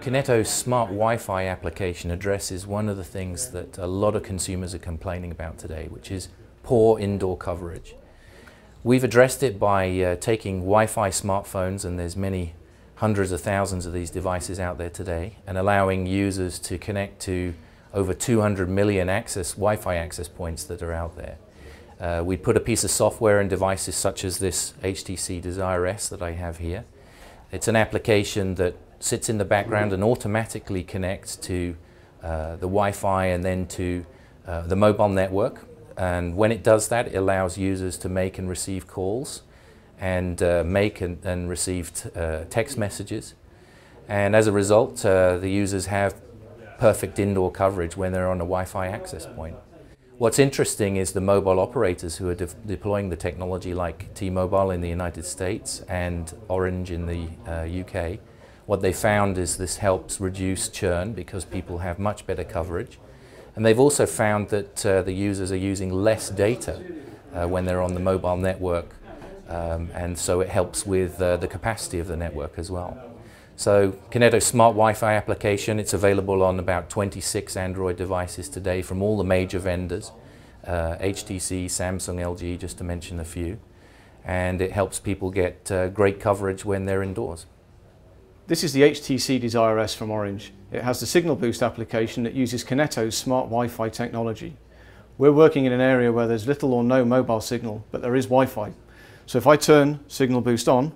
Kineto's smart Wi-Fi application addresses one of the things that a lot of consumers are complaining about today, which is poor indoor coverage. We've addressed it by uh, taking Wi-Fi smartphones, and there's many hundreds of thousands of these devices out there today, and allowing users to connect to over 200 million access Wi-Fi access points that are out there. Uh, we put a piece of software in devices such as this HTC Desire S that I have here. It's an application that sits in the background and automatically connects to uh, the Wi-Fi and then to uh, the mobile network. And when it does that, it allows users to make and receive calls and uh, make and, and receive uh, text messages. And as a result, uh, the users have perfect indoor coverage when they're on a Wi-Fi access point. What's interesting is the mobile operators who are de deploying the technology like T-Mobile in the United States and Orange in the UK. Uh, what they found is this helps reduce churn because people have much better coverage. And they've also found that uh, the users are using less data uh, when they're on the mobile network. Um, and so it helps with uh, the capacity of the network as well. So Kineto Smart Wi-Fi application, it's available on about 26 Android devices today from all the major vendors, uh, HTC, Samsung, LG, just to mention a few. And it helps people get uh, great coverage when they're indoors. This is the HTC Desire S from Orange. It has the Signal Boost application that uses Kineto's smart Wi-Fi technology. We're working in an area where there's little or no mobile signal, but there is Wi-Fi. So if I turn Signal Boost on,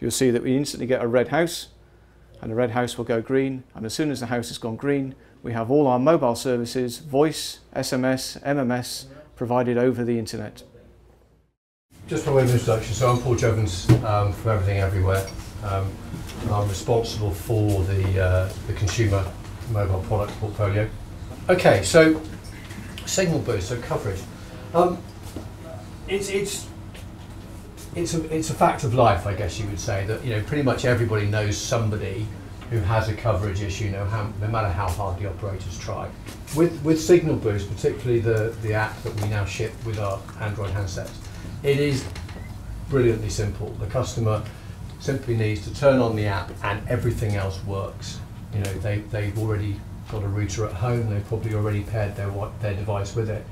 you'll see that we instantly get a red house and the red house will go green and as soon as the house has gone green we have all our mobile services, voice, SMS, MMS provided over the internet. Just by way of introduction, so I'm Paul Jevons um, from Everything Everywhere. Um, I'm responsible for the, uh, the consumer mobile product portfolio. Okay, so signal boost, so coverage. Um, it's, it's it's a, it's a fact of life, I guess you would say, that you know pretty much everybody knows somebody who has a coverage issue, no, how, no matter how hard the operators try. With, with Signal Boost, particularly the, the app that we now ship with our Android handsets, it is brilliantly simple. The customer simply needs to turn on the app and everything else works. You know, they, they've already got a router at home, they've probably already paired their, their device with it.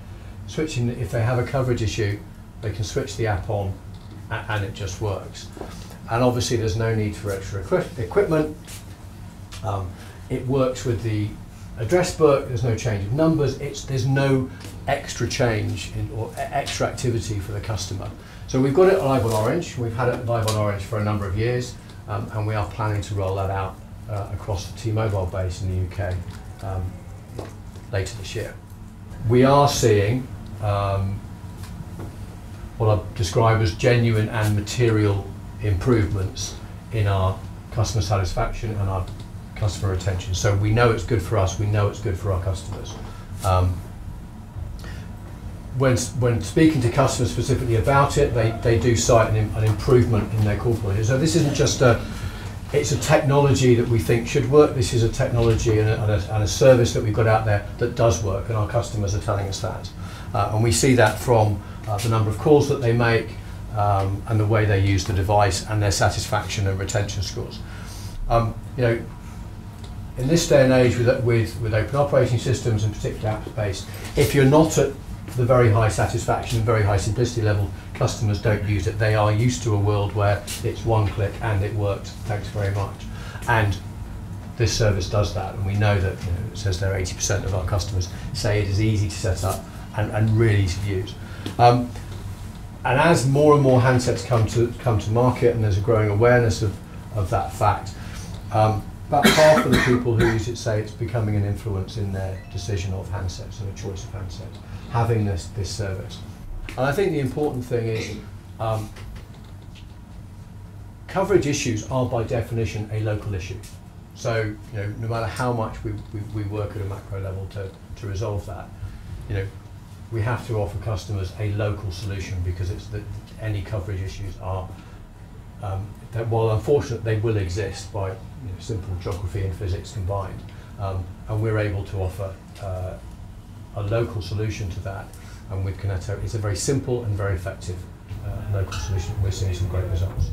Switching, if they have a coverage issue, they can switch the app on and it just works. And obviously there's no need for extra equi equipment. Um, it works with the address book, there's no change of numbers, it's, there's no extra change in, or extra activity for the customer. So we've got it live on Orange, we've had it live on Orange for a number of years, um, and we are planning to roll that out uh, across the T-Mobile base in the UK um, later this year. We are seeing um, what I describe as genuine and material improvements in our customer satisfaction and our customer retention. So we know it's good for us, we know it's good for our customers. Um, when, when speaking to customers specifically about it, they, they do cite an, an improvement in their call quality. So this isn't just a, it's a technology that we think should work. This is a technology and a, and a, and a service that we've got out there that does work, and our customers are telling us that. Uh, and we see that from uh, the number of calls that they make um, and the way they use the device and their satisfaction and retention scores. Um, you know, in this day and age with, with, with open operating systems and particularly app-based, if you're not at the very high satisfaction and very high simplicity level, customers don't use it. They are used to a world where it's one click and it works. Thanks very much. And this service does that, and we know that you know, it says there 80% of our customers say it is easy to set up and, and really easy to use. Um, and as more and more handsets come to come to market, and there's a growing awareness of, of that fact, um, about half of the people who use it say it's becoming an influence in their decision of handsets and a choice of handsets, having this, this service. And I think the important thing is um, coverage issues are by definition a local issue. So, you know, no matter how much we, we, we work at a macro level to, to resolve that, you know, we have to offer customers a local solution because it's that any coverage issues are, um, that while unfortunate they will exist by you know, simple geography and physics combined, um, and we're able to offer uh, a local solution to that. And with Kineto, it's a very simple and very effective uh, local solution. We're seeing some great results.